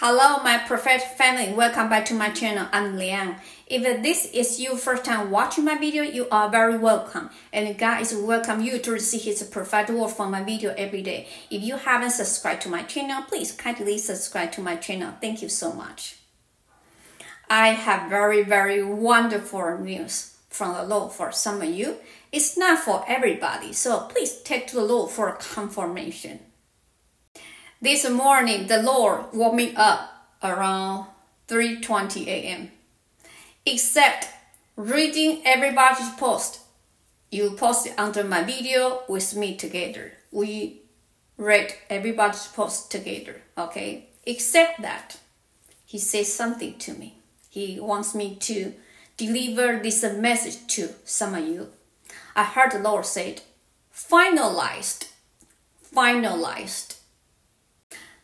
Hello, my prophet family. Welcome back to my channel. I'm Liang. If this is your first time watching my video, you are very welcome. And is welcome you to receive His prophetic word from my video every day. If you haven't subscribed to my channel, please kindly subscribe to my channel. Thank you so much. I have very, very wonderful news from the Lord for some of you. It's not for everybody, so please take to the Lord for confirmation. This morning, the Lord woke me up around 3:20 a.m. Except reading everybody's post. You posted under my video with me together. We read everybody's post together, okay? Except that he says something to me. He wants me to deliver this message to some of you. I heard the Lord said, finalized, finalized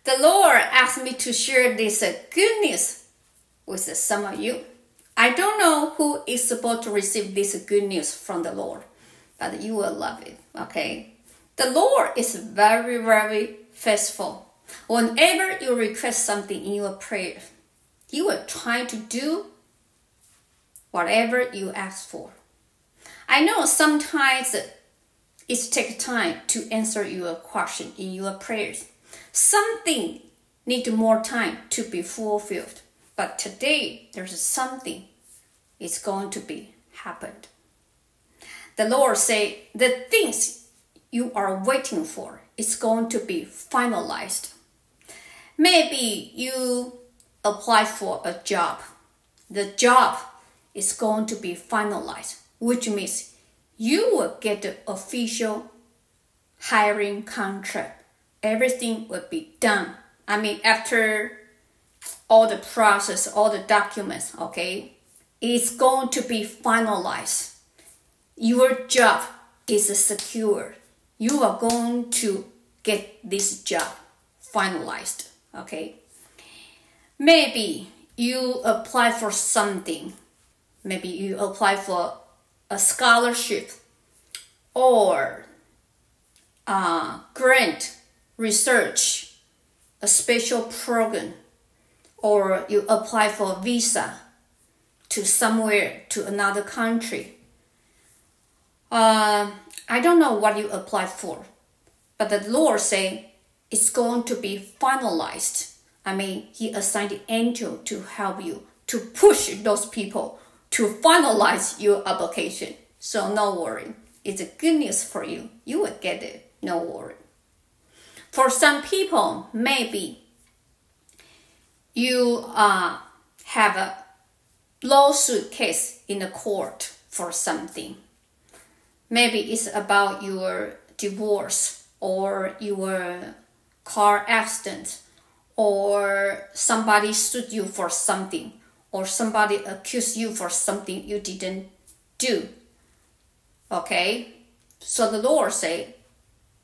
the Lord asked me to share this good news with some of you. I don't know who is supposed to receive this good news from the Lord, but you will love it, okay? The Lord is very, very faithful. Whenever you request something in your prayer, He will try to do whatever you ask for. I know sometimes it takes time to answer your question in your prayers. Something need more time to be fulfilled. But today there's something is going to be happened. The Lord say the things you are waiting for is going to be finalized. Maybe you apply for a job. The job is going to be finalized, which means you will get the official hiring contract everything will be done. I mean, after all the process, all the documents, okay, it's going to be finalized. Your job is secure. You are going to get this job finalized, okay? Maybe you apply for something. Maybe you apply for a scholarship or a grant research a special program or you apply for a visa to somewhere to another country. Uh, I don't know what you apply for, but the Lord say it's going to be finalized. I mean, He assigned an angel to help you to push those people to finalize your application. So no worry, it's a good news for you. You will get it. No worry. For some people, maybe you uh, have a lawsuit case in the court for something. Maybe it's about your divorce or your car accident or somebody sued you for something or somebody accused you for something you didn't do. Okay? So the Lord say,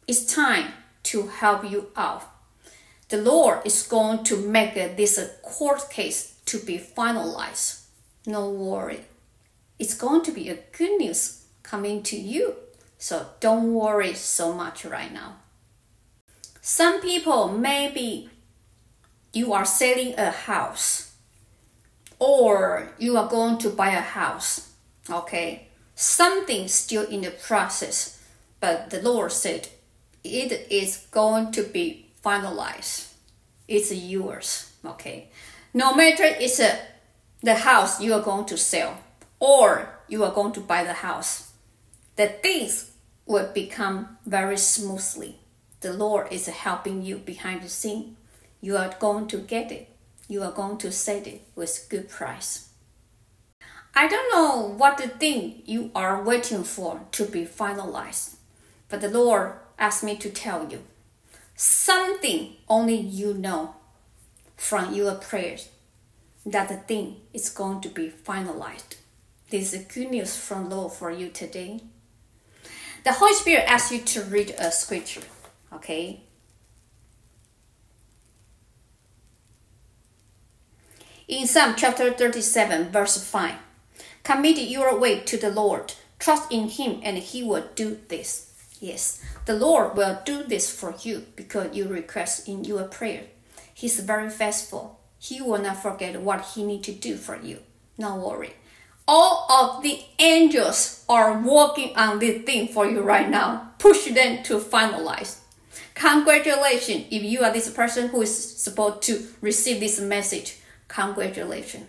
it's time to help you out. The Lord is going to make this a court case to be finalized. No worry. It's going to be a good news coming to you. So don't worry so much right now. Some people maybe you are selling a house or you are going to buy a house. Okay. Something still in the process, but the Lord said it is going to be finalized. It's yours, okay? No matter it's a, the house you are going to sell or you are going to buy the house, the things will become very smoothly. The Lord is helping you behind the scene. You are going to get it. You are going to sell it with good price. I don't know what the thing you are waiting for to be finalized, but the Lord asked me to tell you something only you know from your prayers that the thing is going to be finalized. This is good news from Lord for you today. The Holy Spirit asks you to read a scripture, okay? In Psalm chapter 37, verse 5, commit your way to the Lord, trust in Him, and He will do this. Yes, the Lord will do this for you because you request in your prayer. He's very faithful. He will not forget what he need to do for you. No worry. All of the angels are working on this thing for you right now. Push them to finalize. Congratulations if you are this person who is supposed to receive this message. Congratulations.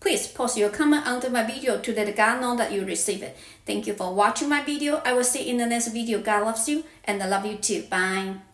Please post your comment under my video to let God know that you receive it. Thank you for watching my video. I will see you in the next video. God loves you and I love you too. Bye.